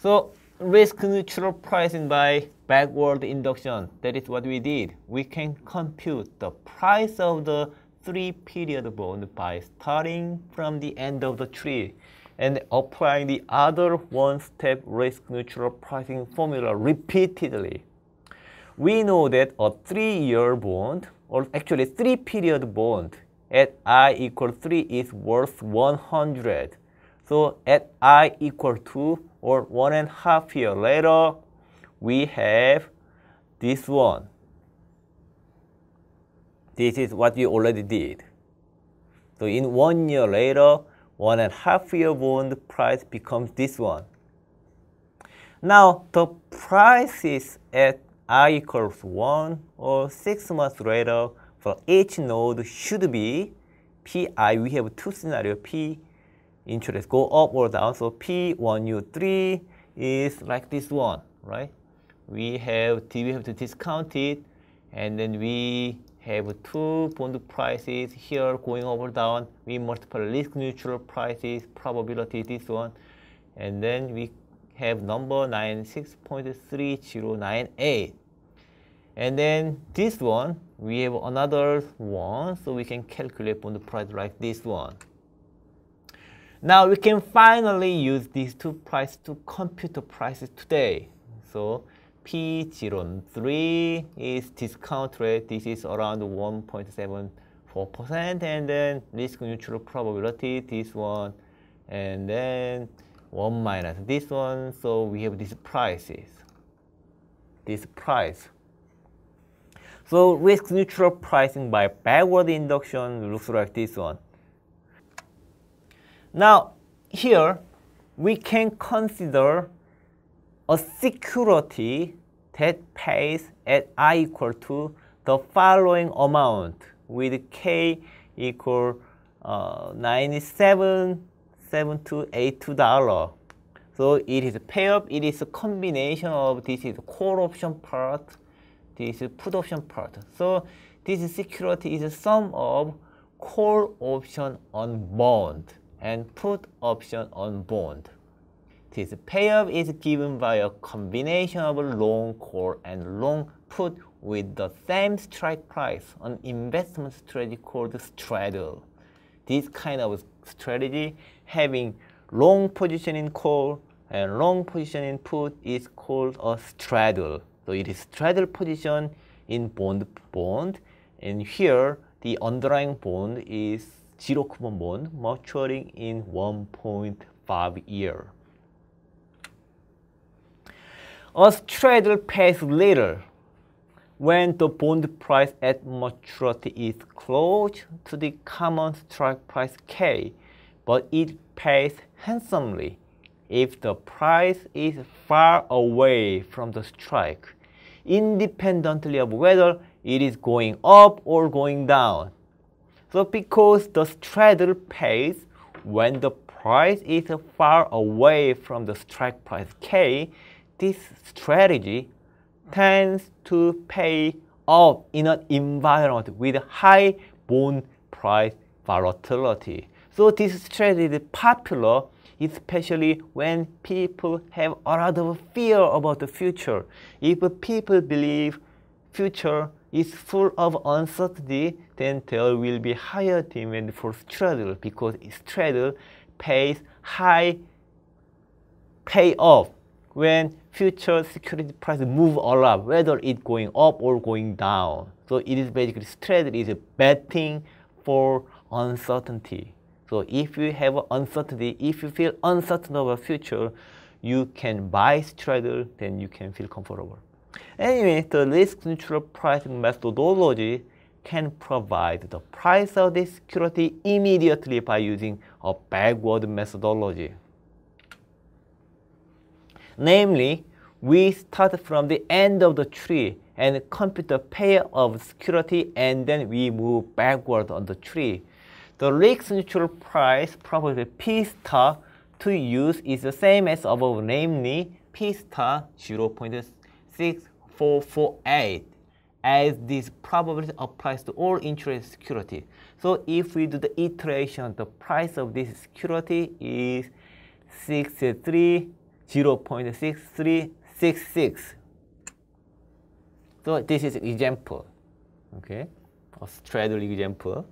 So risk neutral pricing by backward induction. That is what we did. We can compute the price of the three period bond by starting from the end of the tree and applying the other one-step risk neutral pricing formula repeatedly. We know that a three-year bond, or actually three-period bond at i equal 3 is worth 100. So at i equal 2 or one and a half year later, we have this one. This is what we already did. So in one year later, one and a half year bond price becomes this one. Now the price is at i equals 1 or 6 months later for each node should be pi. We have two scenarios, p interest go up or down. So p1u3 is like this one, right? We have, T, we have to discount it and then we have two bond prices here going up or down. We multiply risk neutral prices, probability this one, and then we have number 96.3098. And then this one, we have another one, so we can calculate bond price like this one. Now we can finally use these two prices to compute the prices today. So P03 is discount rate. This is around 1.74%. And then risk neutral probability, this one. And then 1 minus this one. So we have these prices. This price. So risk neutral pricing by backward induction looks like this one. Now here we can consider a security that pays at i equal to the following amount with k equal uh, 977282 dollar. So it is pay up, it is a combination of this is call option part, this is put option part. So this security is a sum of call option on bond and put option on bond. This payoff is given by a combination of long call and long put with the same strike price, an investment strategy called straddle. This kind of strategy having long position in call and long position in put is called a straddle. So it is straddle position in bond bond and here the underlying bond is zero coupon bond maturing in 1.5 year. A straddle pays later when the bond price at maturity is close to the common strike price K, but it pays handsomely if the price is far away from the strike, independently of whether it is going up or going down. So because the straddle pays when the price is far away from the strike price K, this strategy tends to pay off in an environment with high bond price volatility. So this strategy is popular especially when people have a lot of fear about the future. If people believe future is full of uncertainty, then there will be higher demand for straddle because straddle pays high payoff when future security price move a lot, whether it's going up or going down. So it is basically straddle is a bad thing for uncertainty. So if you have uncertainty, if you feel uncertain about future, you can buy straddle, then you can feel comfortable. Anyway, the risk neutral pricing methodology can provide the price of this security immediately by using a backward methodology. Namely, we start from the end of the tree and compute the pair of security and then we move backward on the tree. The risk neutral price probably P star to use is the same as above, namely P star 0.6448 as this probability applies to all interest security. So if we do the iteration, the price of this security is 63 0.6366. So this is example, okay, a straddle example.